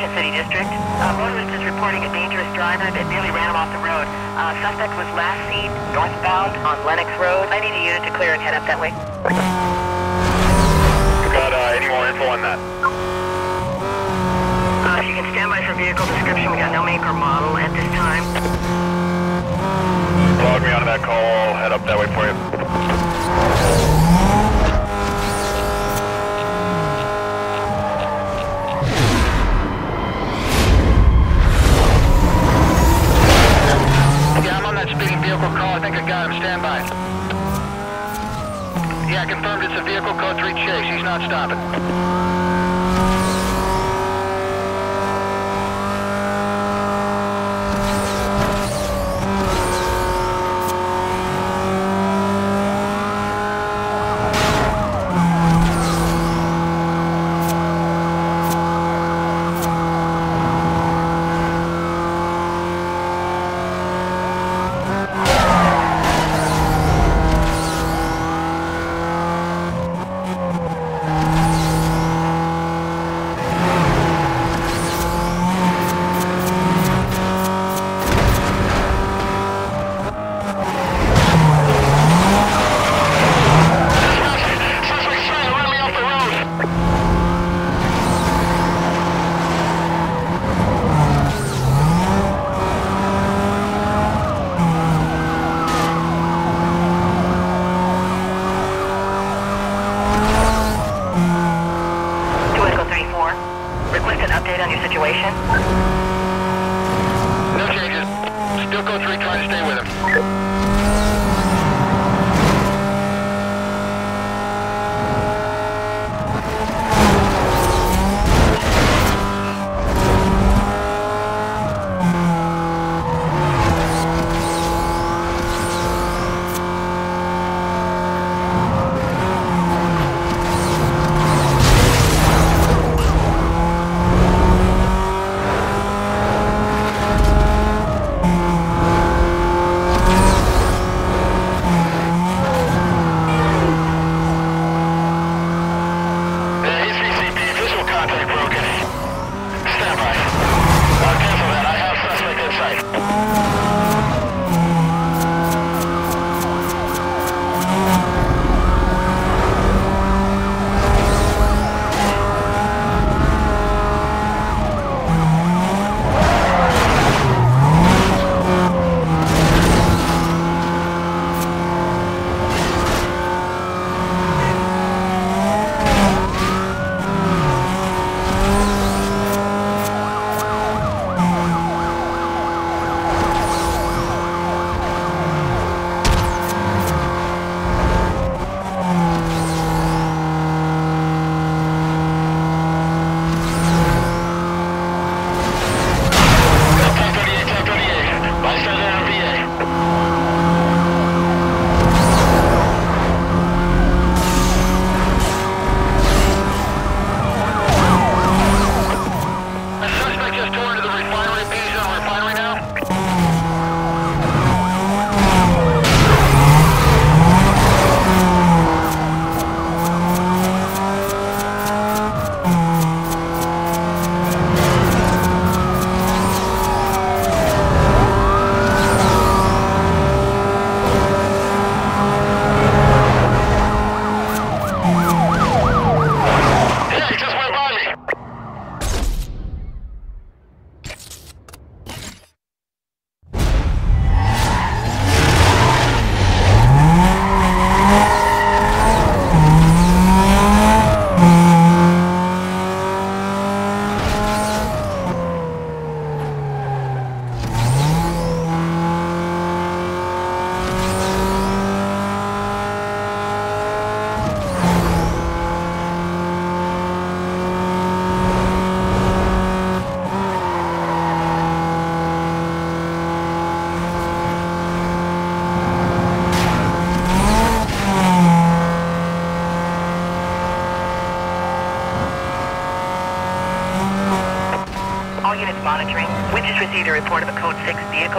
Attention City District. Uh, motorist is reporting a dangerous driver that nearly ran him off the road. Uh, suspect was last seen northbound on Lennox Road. I need a unit to clear and head up that way. Got uh, any more info on that? Uh, if you can stand by for vehicle description, we got no make or model at this time. Your situation.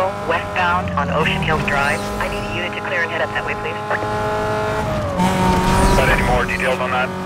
Vehicle westbound on Ocean Hills Drive. I need a unit to clear and head up that way, please. Got any more details on that?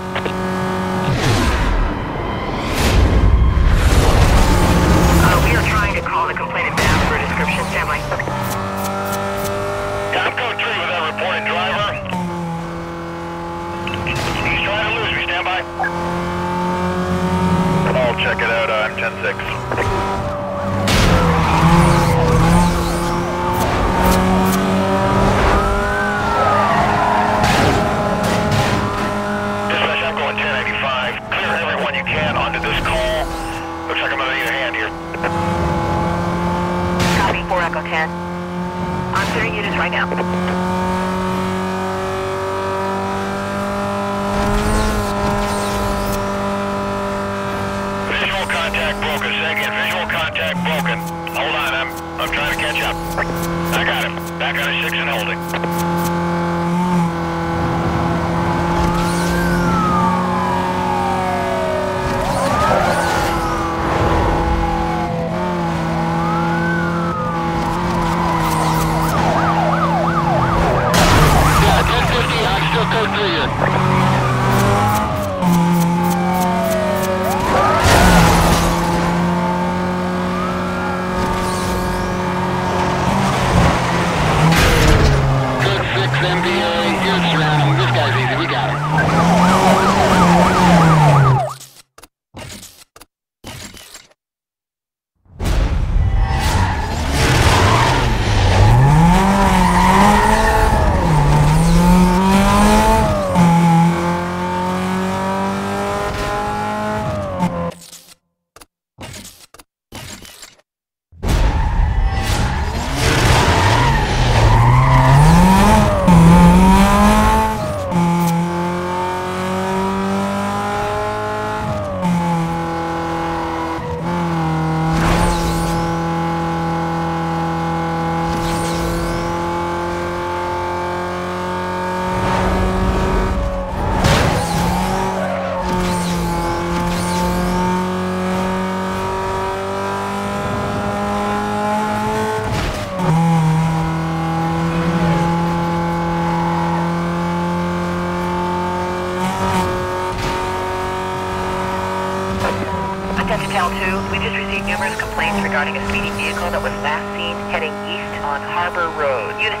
Can onto this call. Looks like I'm gonna need a hand here. Copy 4 Echo 10. I'm clearing units right now. Visual contact broken. Second, visual contact broken. Hold on, I'm I'm trying to catch up. I got him. Back on a six and holding.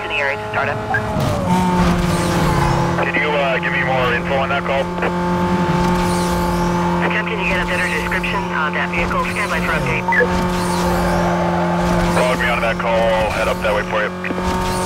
In the area to start up. Can you uh, give me more info on that call? Attempting to get a better description of that vehicle. Stand by for update. Log me onto that call. I'll head up that way for you.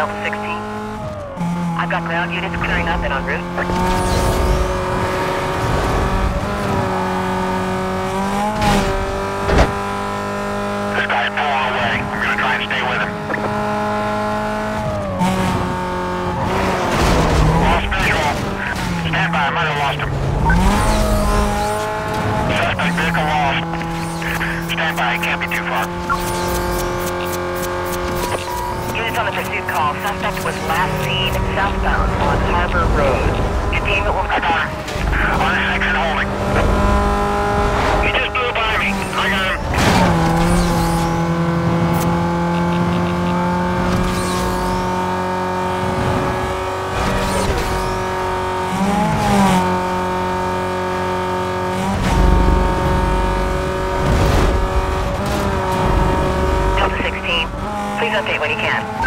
Delta 16. I've got ground units clearing up and en route. This guy is pulling away. I'm gonna try and stay with him. Lost visual. Stand by, I might have lost him. Suspect vehicle lost. Stand by, it can't be too far. The pursuit call. Suspect was last seen southbound on Harbor Road. Containment will... Got. On a six and holding. He just blew by me. I got him. Delta 16. Please update when you can.